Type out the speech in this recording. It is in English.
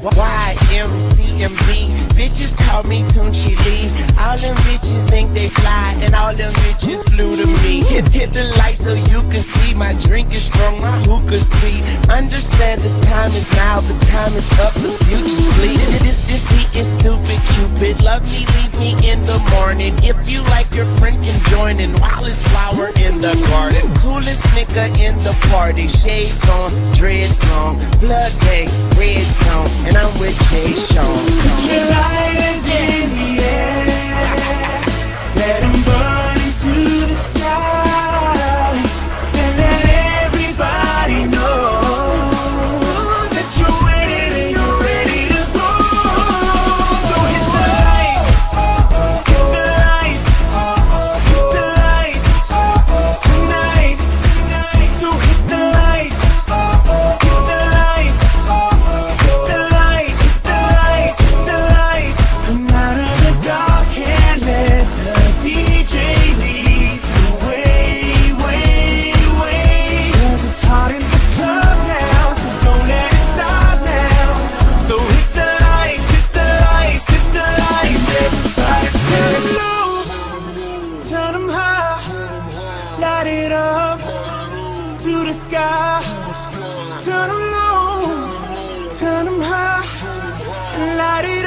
YMCMB. Bitches call me Tunechi Lee. All them bitches think they fly, and all them bitches flew to me. Hit, hit the light so you can see my drink is strong, my hookah sweet. Understand the time is now, the time is up, the future sleep. This, this beat is stupid, Cupid. Love me, leave me in the morning. If you like your friend, can join in while it's flower in the garden. Coolest nigga in the party. Shades on, dreads long, blood gang, red zone and sky. Turn 'em low, turn 'em high, light it